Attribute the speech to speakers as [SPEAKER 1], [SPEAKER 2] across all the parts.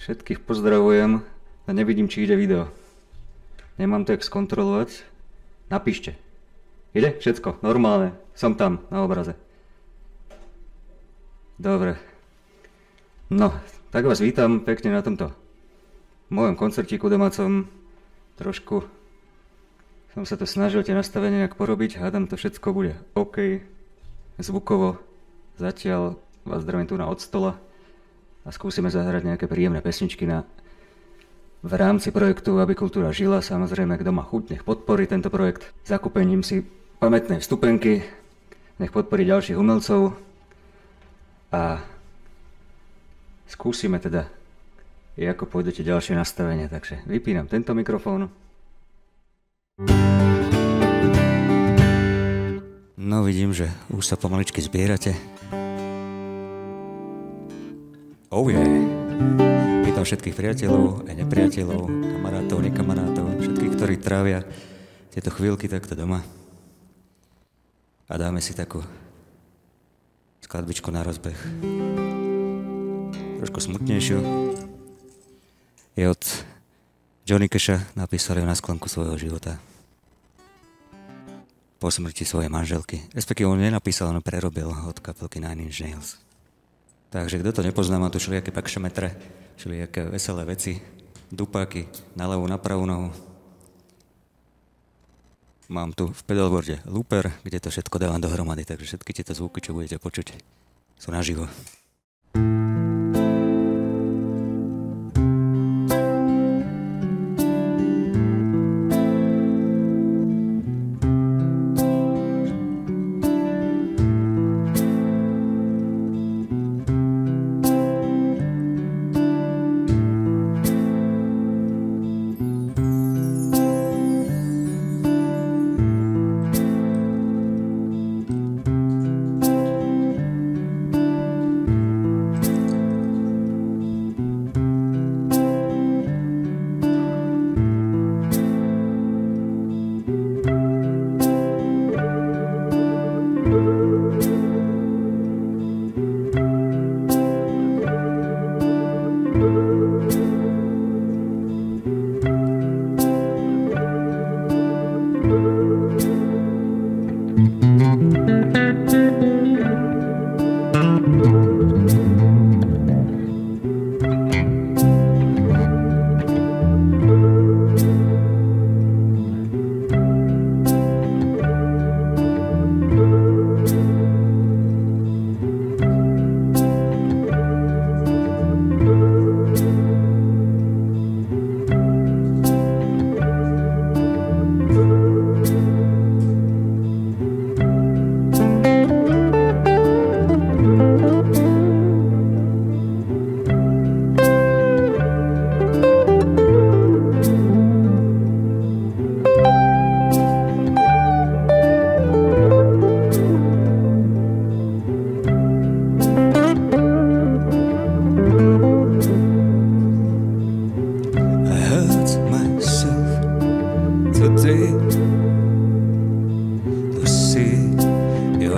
[SPEAKER 1] Všetkých pozdravujem a nevidím, či ide video. Nemám to jak skontrolovať. Napíšte. Ide? Všetko. Normálne. Som tam, na obraze. Dobre. No, tak vás vítam pekne na tomto mojom koncertíku domácom. Trošku som sa to snažil tie nastavenia nejak porobiť. Hádam, to všetko bude OK. Zvukovo. Zatiaľ vás zdravím tu na od stola a skúsime zahrať nejaké príjemné pesničky na v rámci projektu Aby kultúra žila, samozrejme, kto má chuť, nech podporí tento projekt zakúpením si pamätnej vstupenky, nech podporí ďalších umelcov a skúsime teda, ako pôjdete ďalšie nastavenie. Takže vypínam tento mikrofón. No vidím, že už sa pomaličky zbierate. Oh yeah. Vítam všetkých priateľov aj nepriateľov, kamarátov, nekamarátov, všetkých, ktorí trávia tieto chvíľky takto doma. A dáme si takú skladbičku na rozbeh. Trošku smutnejšiu. Je od Johnny Casha, napísal ju na sklonku svojho života. Po smrti svojej manželky. Respektíve on nenapísal, on prerobil od kapelky Nine Inch Nails. Takže kto to nepozná, má tu všelijaké pakšemetre, všelijaké veselé veci, dupáky na ľavú, na pravú nohu. Mám tu v pedalboarde looper, kde to všetko dávam dohromady, takže všetky tieto zvuky, čo budete počuť, sú naživo.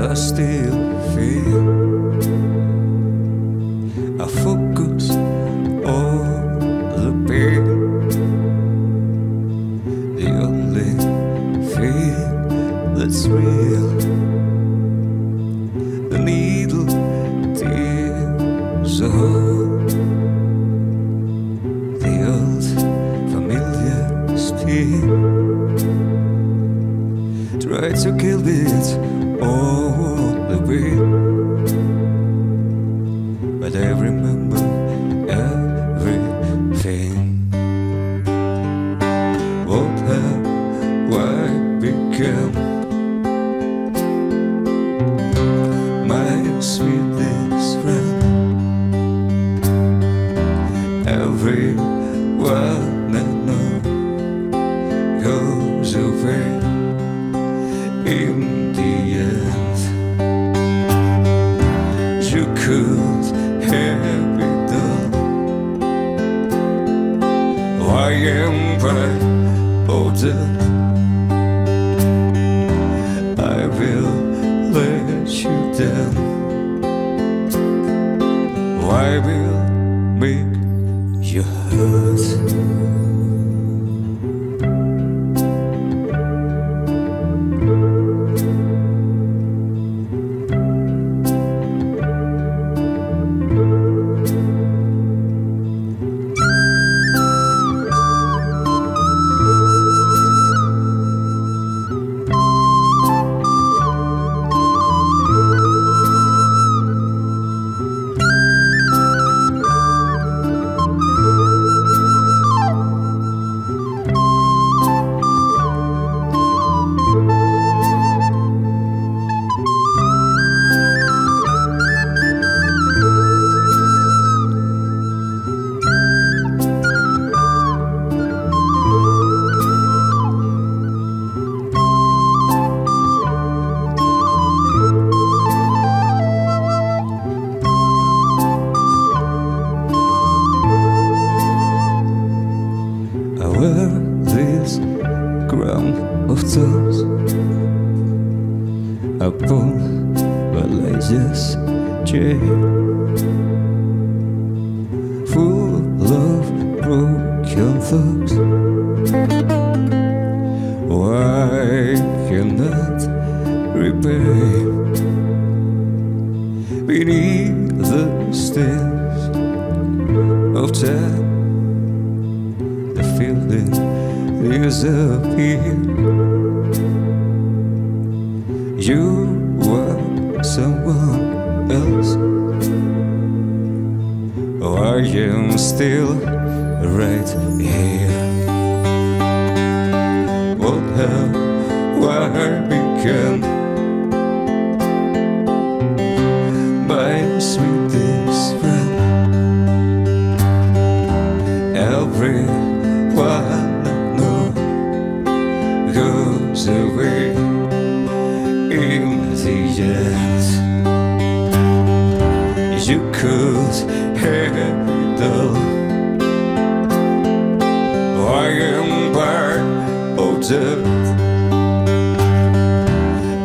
[SPEAKER 2] I still feel. I forgot.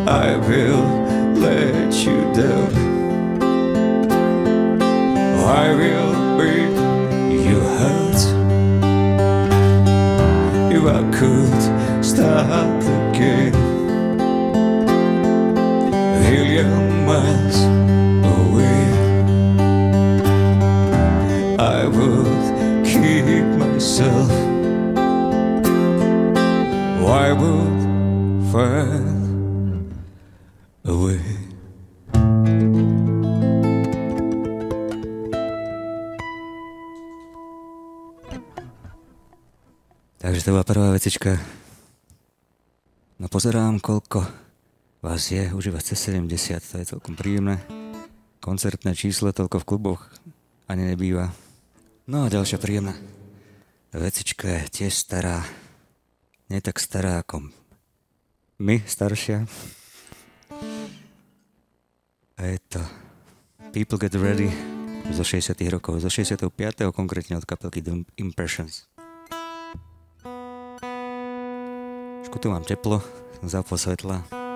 [SPEAKER 2] I will let you down. I will break your heart. If I could start again, a million miles away, I would keep myself. I would find
[SPEAKER 1] prvá vecička. No pozerám, koľko vás je, už iba cez 70, to je celkom príjemné. Koncertné číslo toľko v kluboch ani nebýva. No a ďalšia príjemná vecička je tiež stará. Nie tak stará ako my, staršia. A je to People Get Ready zo 60 rokov, zo 65. konkrétne od kapelky The Impressions. Trošku tu mám teplo, som zapol svetla.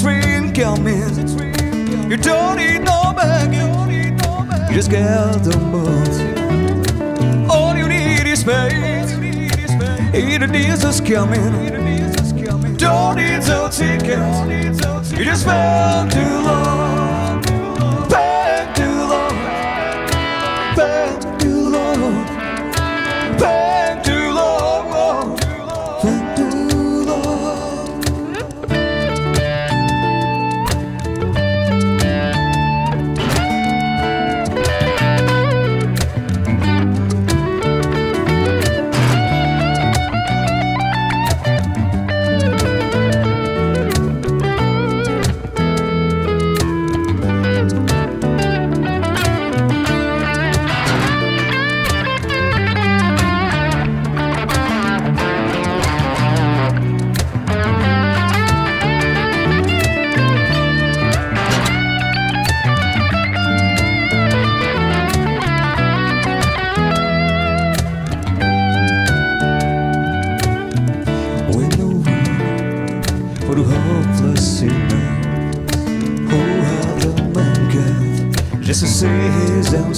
[SPEAKER 2] Train coming. You don't need no baggage. You just get on board. All you need is faith. Either Jesus coming. Don't need no ticket. You just fell too Lord.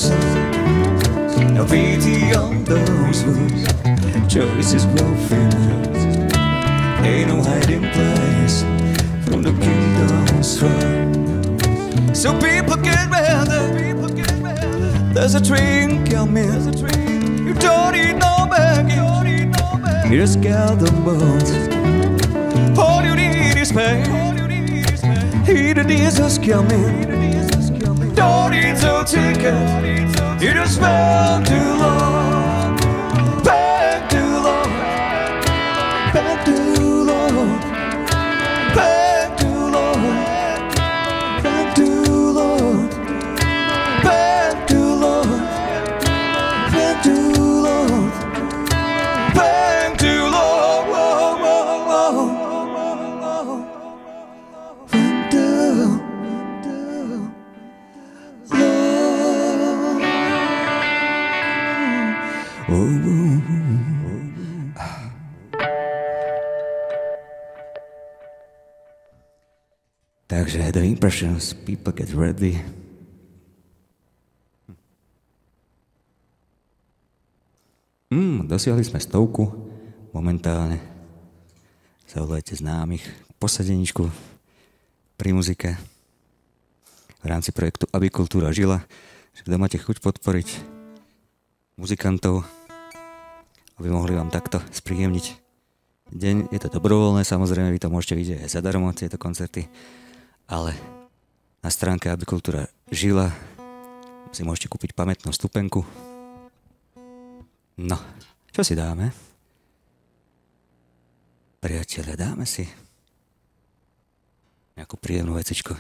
[SPEAKER 2] Son. Now pity on those whose choices grow fingers. Ain't no hiding place from the kingdom's throne. So people get ready. There's a train coming. You don't need no baggage. You just get the boat. All you need is faith. He the Jesus coming little ticket. You just fell too Impressions, People Get Ready. Mm, dosiahli sme stovku momentálne. Zavolajte známych k posadeničku pri muzike v rámci projektu Aby kultúra žila. Kto máte chuť podporiť muzikantov, aby mohli vám takto spríjemniť deň. Je to dobrovoľné, samozrejme, vy to môžete vidieť aj zadarmo, tieto koncerty, ale na stránke Aby kultúra žila si môžete kúpiť pamätnú stupenku. No, čo si dáme? Priatelia, dáme si nejakú príjemnú vecičku.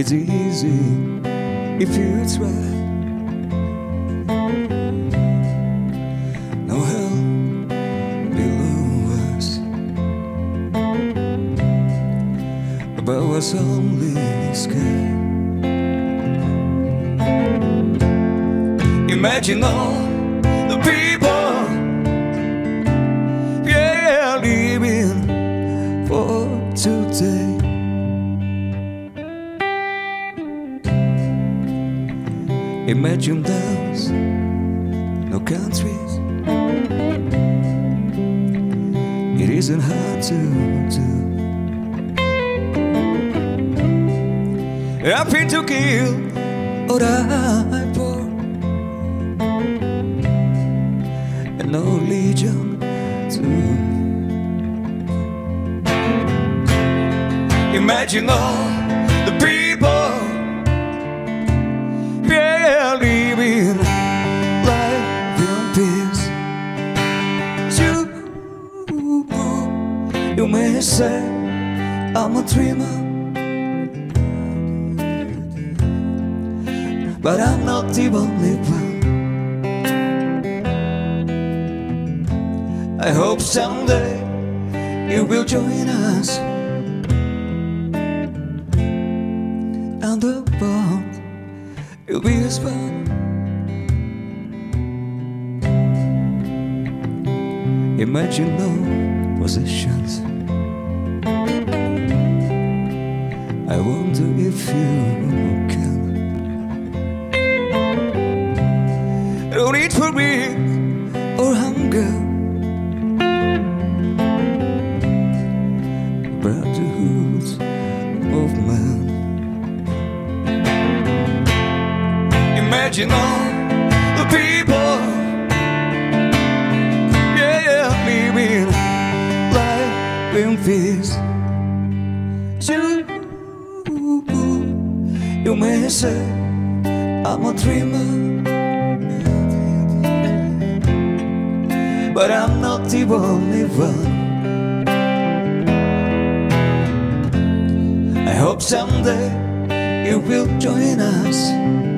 [SPEAKER 2] It's easy if you try. No hell below us, above us only sky. Imagine all the people, Imagine those no countries. It isn't hard to do. Happy to kill or die for, and no legion too. Imagine all a dreamer, but I'm not the only one. I hope someday you will join us. And the bond will be as fun. Imagine no possessions. You can. No need for greed or hunger. Brotherhood of man. Imagine all say I'm a dreamer, but I'm not the only one. I hope someday you will join us.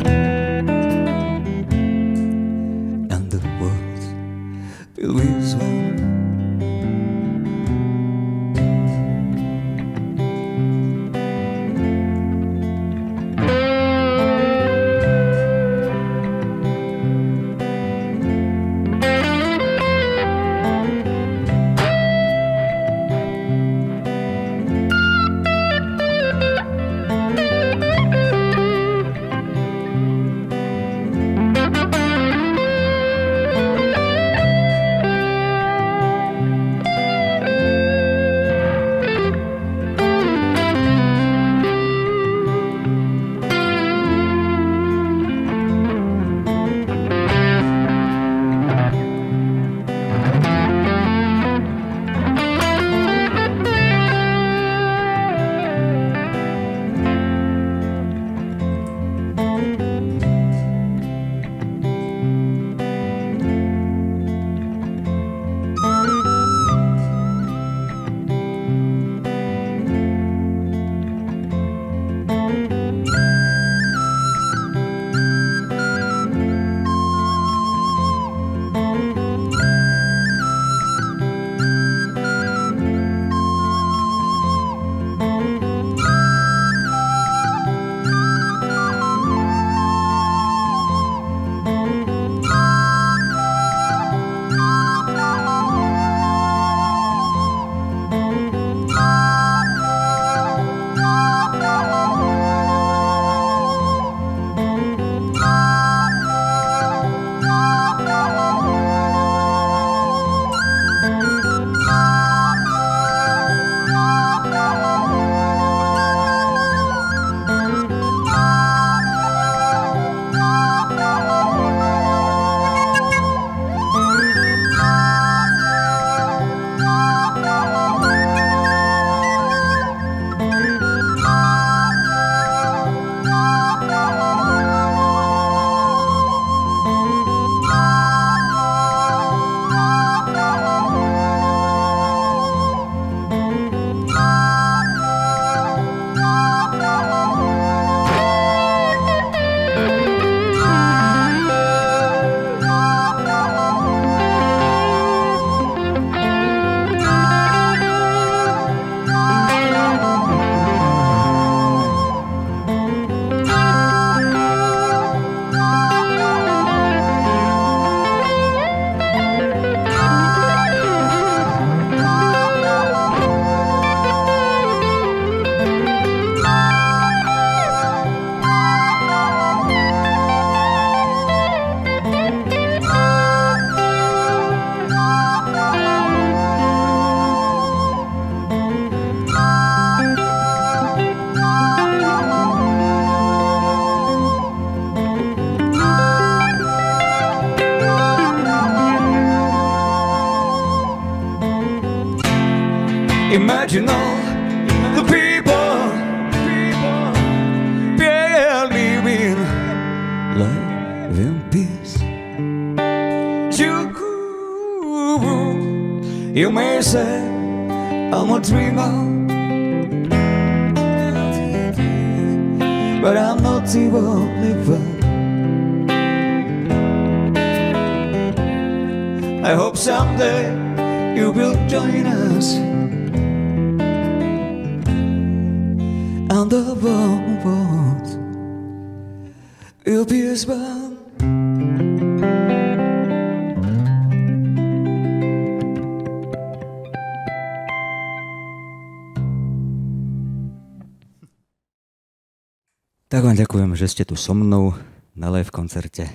[SPEAKER 1] Že ste tu so mnou na live koncerte.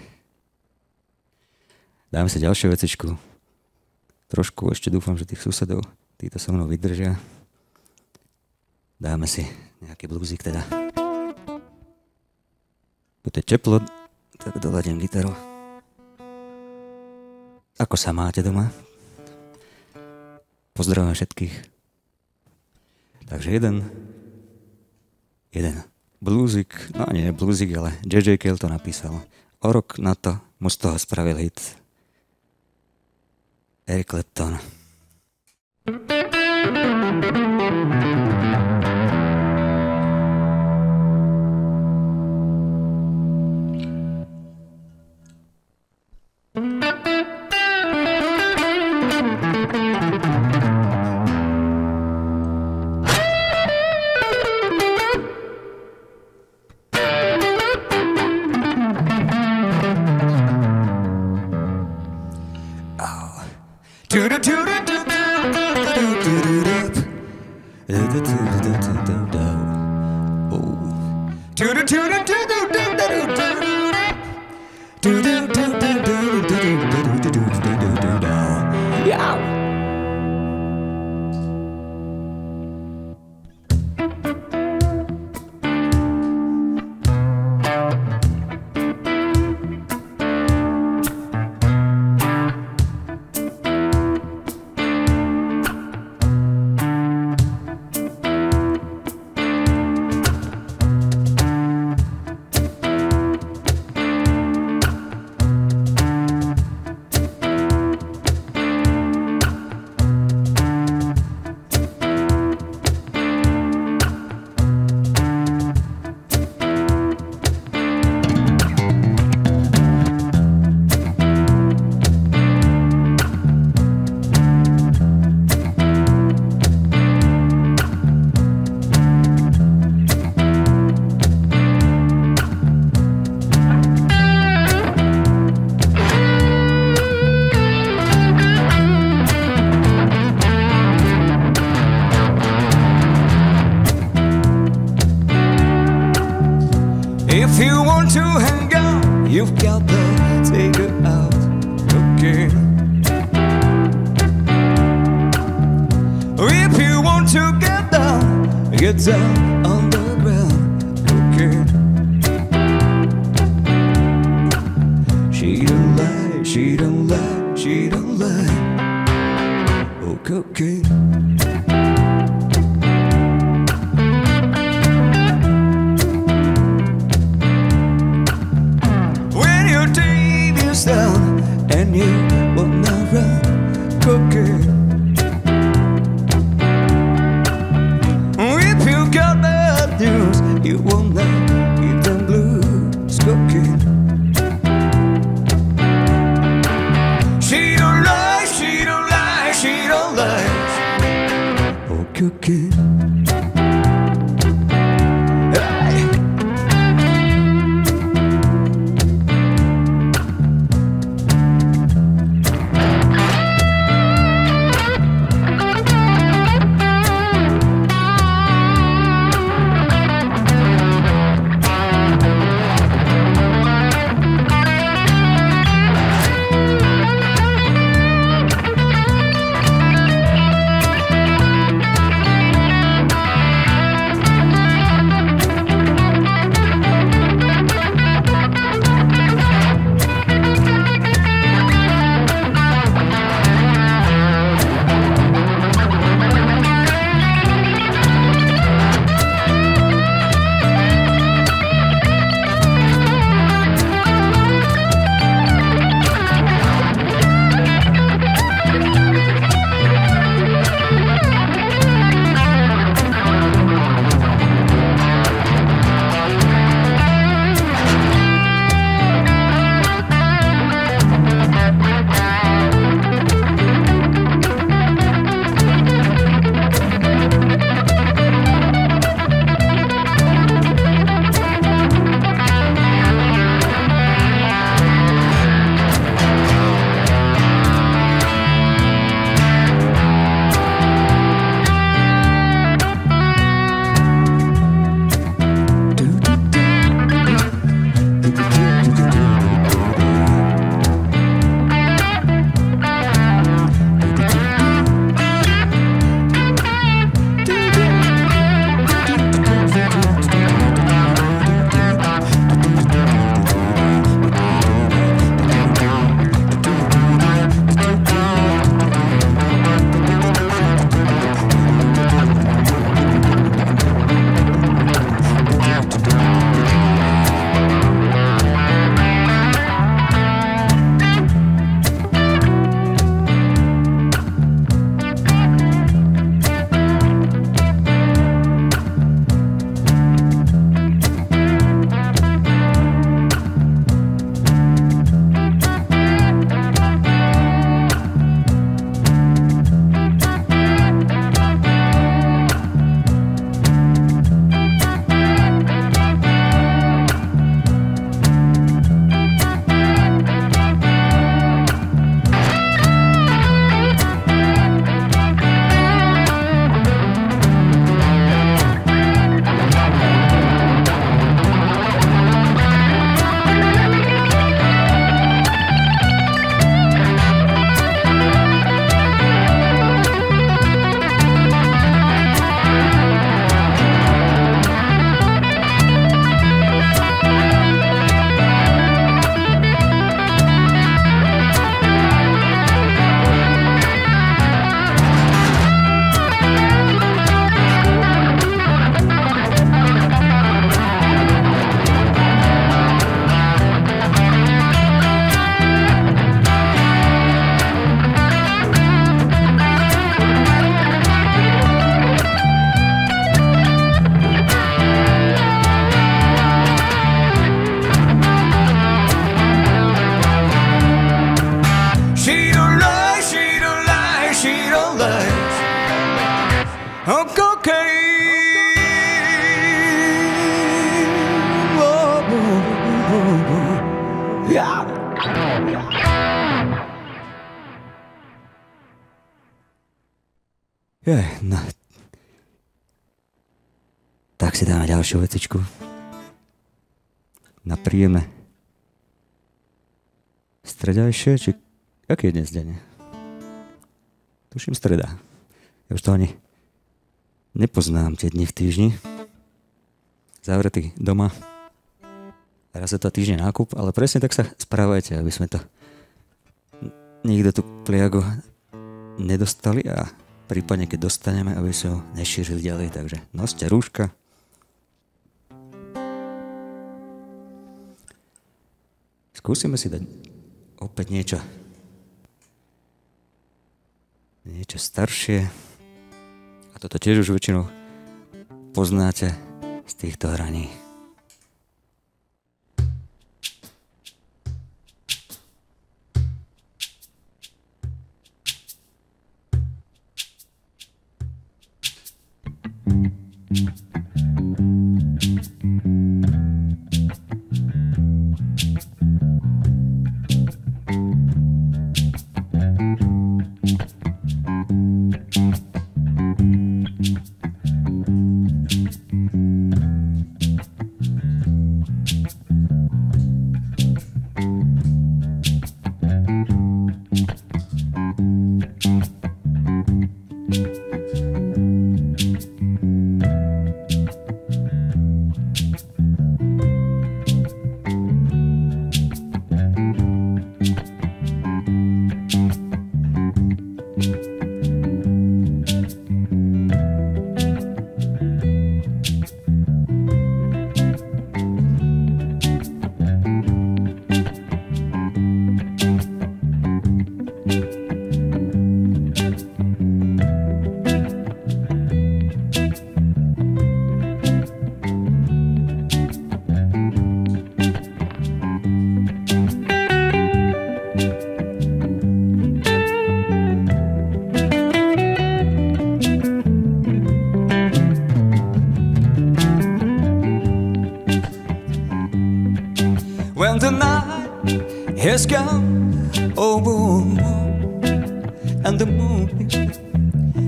[SPEAKER 1] Dáme si ďalšiu vecičku. Trošku ešte dúfam, že tých susedov títo so mnou vydržia. Dáme si nejaký blúzik teda. Bude teplo, tak doladím gitaru. Ako sa máte doma? Pozdravujem všetkých. Takže jeden, jeden blúzik, no nie blúzik, ale JJ Cale to napísal. O rok na to mu z toho spravil hit Eric Clapton.
[SPEAKER 2] If you want to hang out, you've got to take it out. Okay. If you want to get down, get down on the ground. Okay. She don't lie, she don't lie, she don't lie. Okay.
[SPEAKER 1] Príjemné. Stredajšie, či aký je dnes deň? Tuším streda. Ja už to ani nepoznám tie dni v týždni. Zavretý doma. Raz je to týždeň nákup, ale presne tak sa správajte, aby sme to nikto tu pliago nedostali a prípadne keď dostaneme, aby sa ho nešírili ďalej. Takže noste rúška. Skúsime si dať opäť niečo niečo staršie. A toto tiež už väčšinou poznáte z týchto hraní.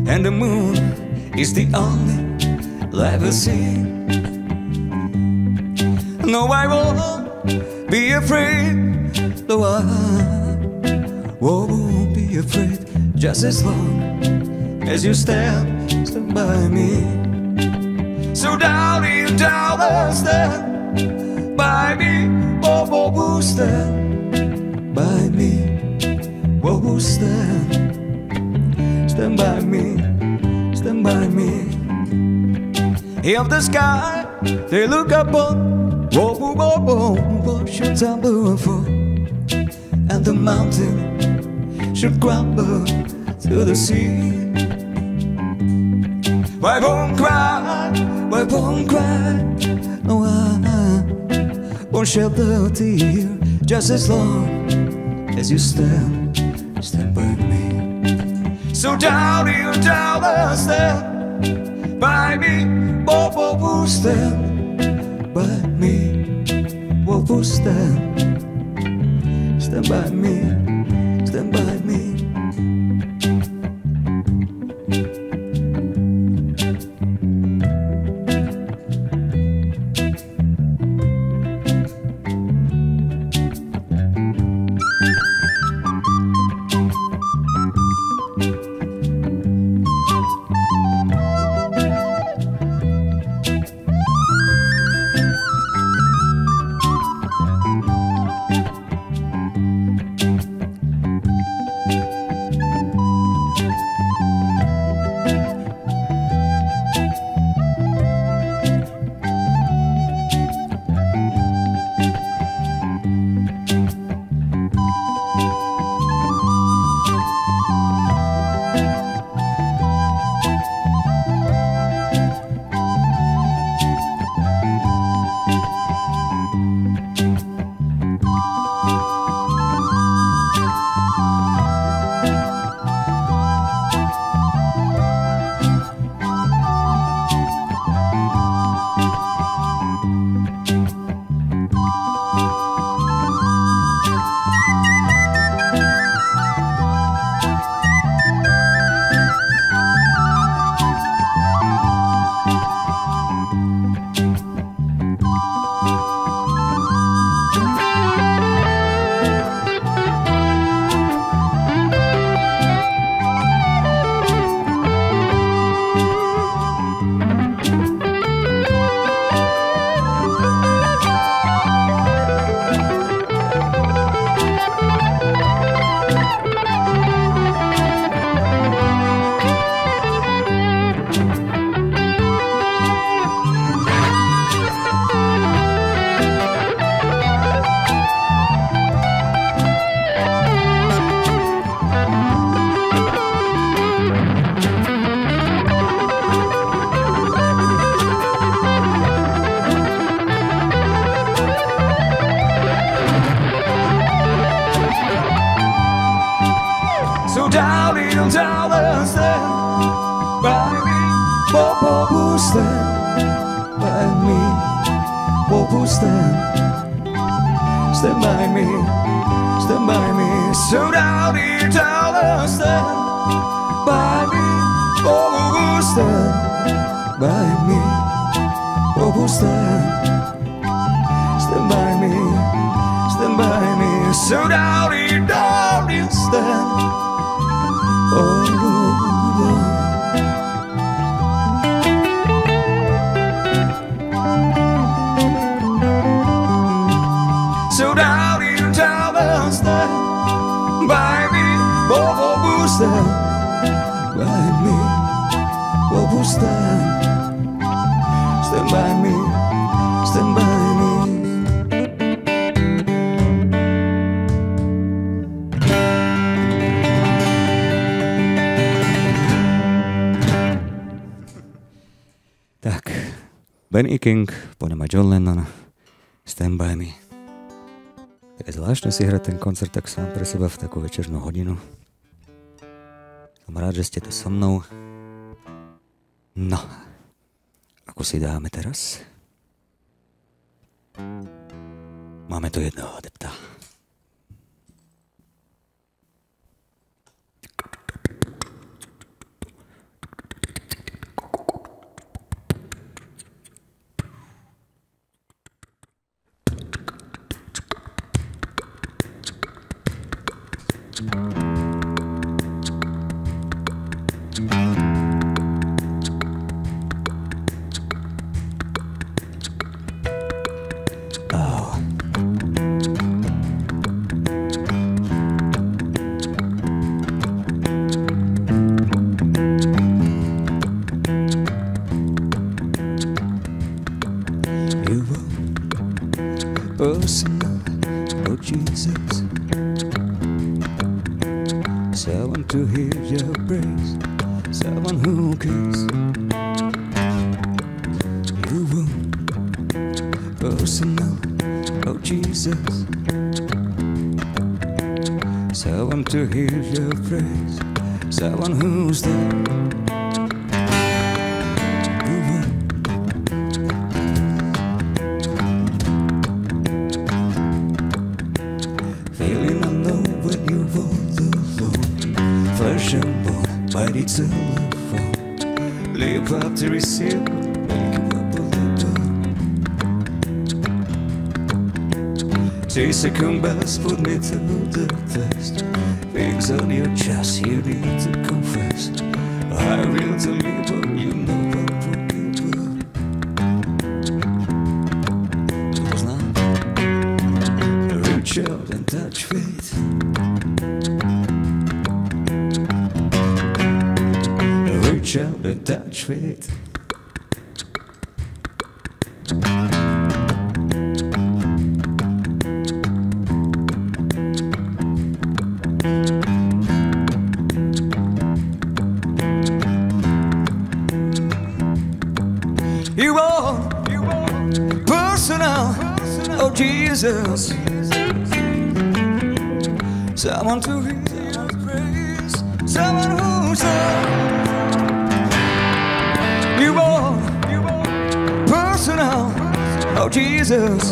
[SPEAKER 1] And the moon is the only life I see. No, I won't be afraid, no, I won't be afraid, just as long as you stand, stand by me. So down in down, stand by me, oh, oh, oh, stand by me. Whoa, stand, stand by me, stand by me. If the sky they look upon, whoa, whoa, whoa, whoa, tumble and fall, and the mountain should crumble to the sea. Why won't cry? Why won't cry? No, I won't shed the tear just as long as you stand, doubting down the step by me, oh, oh, push them. By me, oh, push them, stand by me. how
[SPEAKER 2] do you tell oh, stand. by me oh stand by me? Oh stand? Stand by me stand by me. So stand. Oh
[SPEAKER 1] Benny King, po ňom aj John Lennon, Stand By Me. Tak je zvláštne si hrať ten koncert tak sám pre seba v takú večernú hodinu. Som rád, že ste tu so mnou. No, ako si dáme teraz? Máme tu jedného adepta.
[SPEAKER 2] Are personal, oh Jesus. Someone to hear your praise, someone who cares. You are personal, oh Jesus. Someone to hear your praise, someone who's there. Second best, put me to the test Things on your chest, you need to confess I will to me, but you know I'm forgiven Cause now Reach out and touch faith. Reach out and touch faith. Jesus. Someone to hear your praise, someone. You are, you are personal, oh Jesus.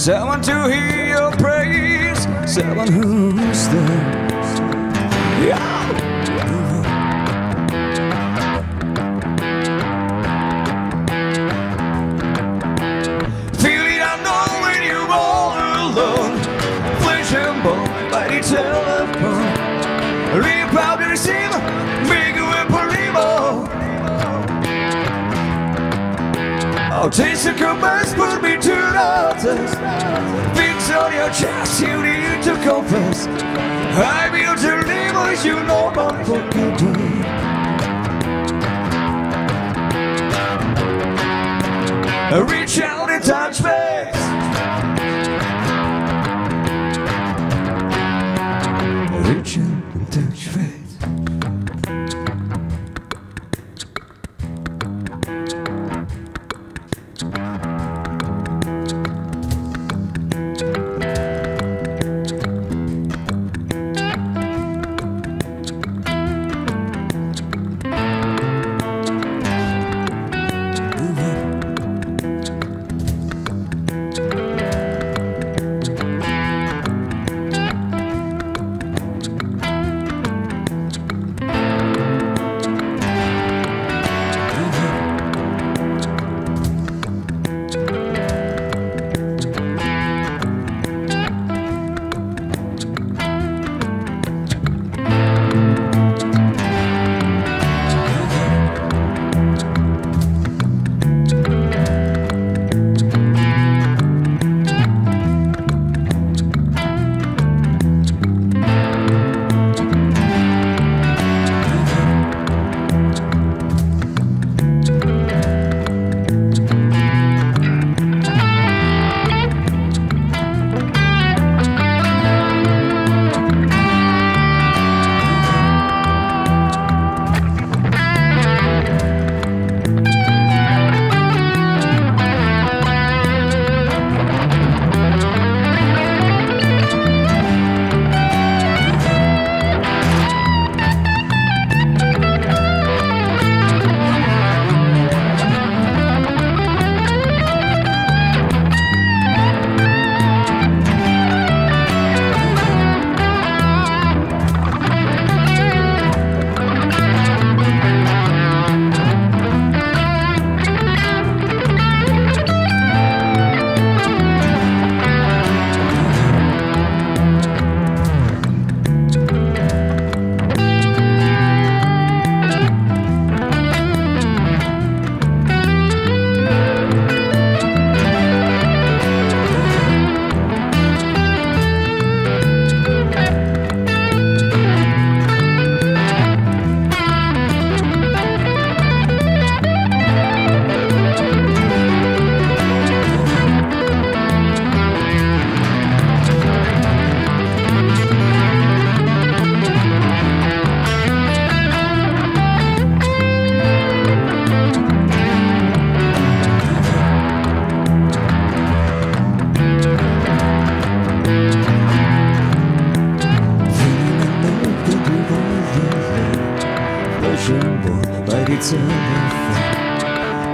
[SPEAKER 2] Someone to hear your praise, someone who's there. Yeah. Rip out the receiver, make you a believer. Oh, taste the commands, put me to the test. Fix on your chest, you need to confess. I will deliver you, know I'm forgiven. Reach out and touch faith.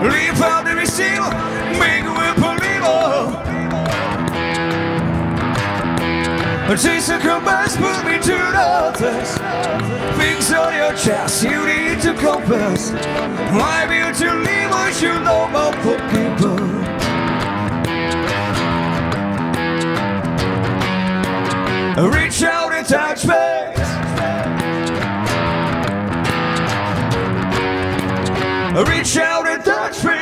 [SPEAKER 2] Leave out the receiver, make put me to the test. Things on your chest, you need to compass. My beauty what you know about people. Reach out and touch me. Reach out and touch me.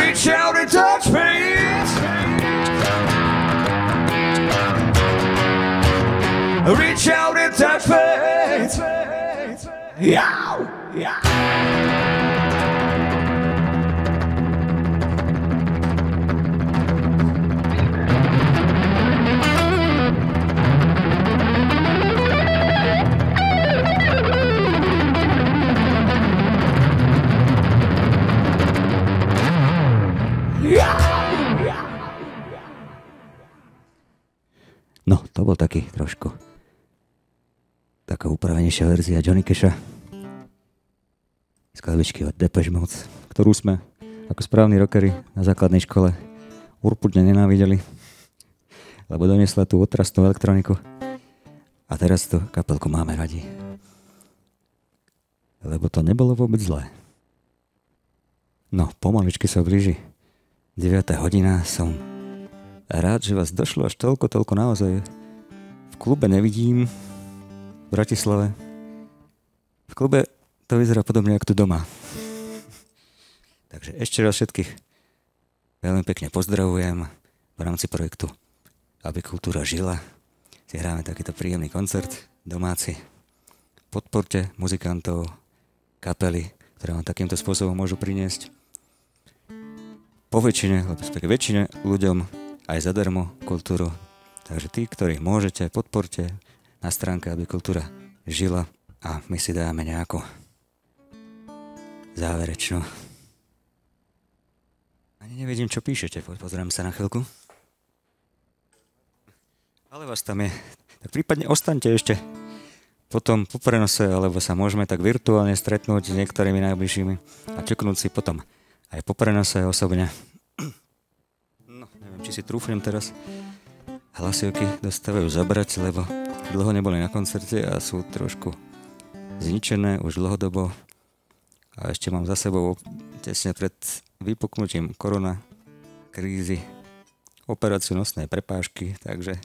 [SPEAKER 2] Reach out and touch me. Reach out and touch me. Yeah, yeah.
[SPEAKER 1] No, to bol taký trošku taká upravenejšia verzia Johnny Casha skladbičky od Depeche Mode, ktorú sme ako správni rockery na základnej škole urputne nenávideli, lebo doniesla tú otrastnú elektroniku a teraz tú kapelku máme radi. Lebo to nebolo vôbec zlé. No, pomaličky sa blíži 9. hodina, som rád, že vás došlo až toľko, toľko naozaj. V klube nevidím v Bratislave. V klube to vyzerá podobne ako tu doma. Takže ešte raz všetkých veľmi pekne pozdravujem v rámci projektu Aby kultúra žila. Si hráme takýto príjemný koncert domáci. Podporte muzikantov, kapely, ktoré vám takýmto spôsobom môžu priniesť po väčšine, lebo väčšine ľuďom aj zadarmo kultúru. Takže tí, ktorí môžete, podporte na stránke, aby kultúra žila a my si dáme nejakú záverečnú. Ani nevidím, čo píšete, pozriem sa na chvíľku. Ale vás tam je. Tak prípadne ostaňte ešte potom po prenose, alebo sa môžeme tak virtuálne stretnúť s niektorými najbližšími a čeknúť si potom aj po prenose osobne. No, neviem, či si trúfnem teraz hlasivky dostávajú zabrať, lebo dlho neboli na koncerte a sú trošku zničené už dlhodobo. A ešte mám za sebou tesne pred vypuknutím korona krízy operáciu nosnej prepážky, takže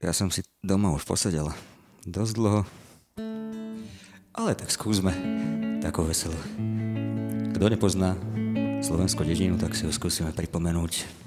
[SPEAKER 1] ja som si doma už posedela dosť dlho. Ale tak skúsme takú veselú. Kto nepozná slovenskú dedinu, tak si ho skúsime pripomenúť.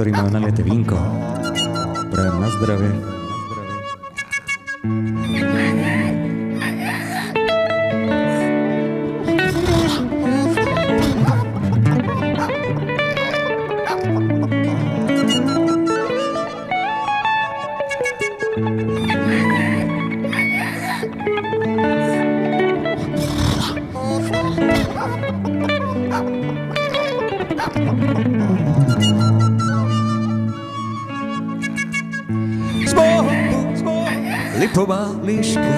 [SPEAKER 1] którym analityvinko, pre na
[SPEAKER 2] zdrowie. Lipová liška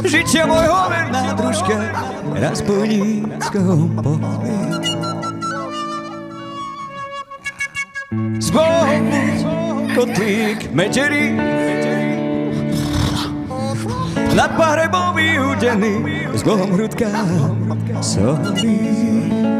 [SPEAKER 2] Žitia môjho verná družka na spojníckom poli. Z Bohu, kotlík medžerí nad pahrebou vyúdený s Bohom hrudka solí. Čo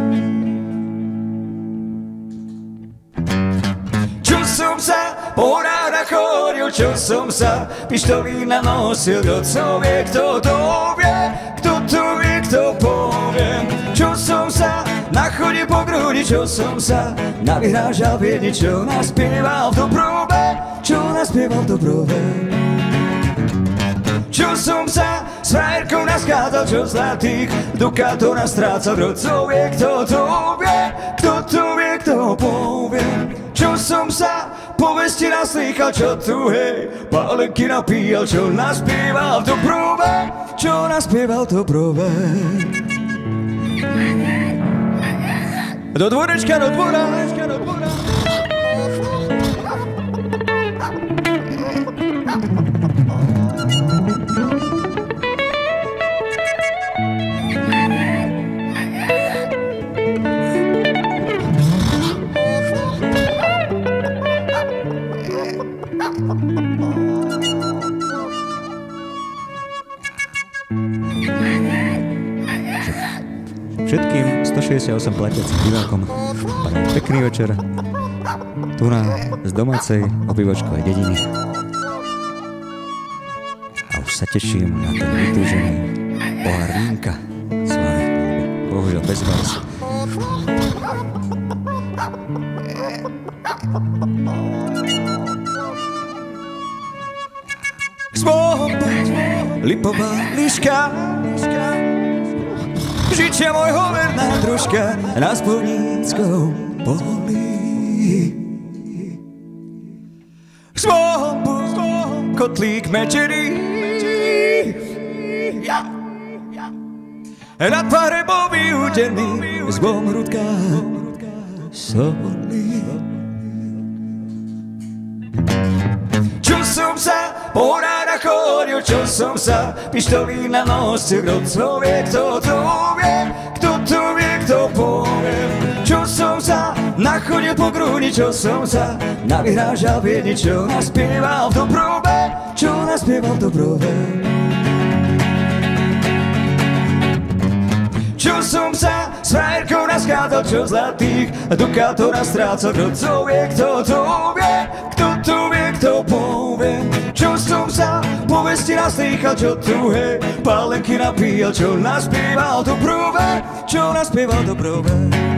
[SPEAKER 2] čo som sa pištolí nanosil, kto to vie, kto to vie, kto to vie, kto povie. Čo som sa nachodil po grudi, čo som sa navyhrážal viedni, čo naspieval v Dobrobe, čo naspieval v Dobrobe. Čo som sa s frajerkou naskázal, čo zlatých dukátov nastrácal, kto to vie, kto to vie, kto to vie, kto povie. Čo som sa povesti naslýchal, čo tu hej, pálenky napíjal, čo naspieval v Dobrove, čo naspieval v Dobrove. Do dvorečka, do dvora.
[SPEAKER 1] Všetkým 168 platiacim divákom prajem pekný večer. Tu na z domácej obývačkovej dediny. A už sa teším na ten vytúžený pohár vínka s vami. Bohužiaľ bez vás.
[SPEAKER 2] Bohom, lipová liška, žičia môjho verná družka na spolníckom poli. Bohom, kotlík mečerí, nad pahrebou vyúdený z Bohom hrudka solí. Čo som sa po rádach chodil, čo som sa pištolí na nosil, kto to vie, kto to vie, kto to vie, kto povie. Čo som sa nachodil po grúni, čo som sa navyhrážal viedni, čo naspieval v Dobrobe, čo naspieval v Dobrobe. Čo som sa s frajerkou naskázal, čo zlatých dukátov nastrácal, kto to vie, kto to vie, kto to vie, kto povie. Čo som sa povesti naslýchal, čo tu hej, pálenky napíjal, čo naspieval do prvé, čo naspieval do prvé.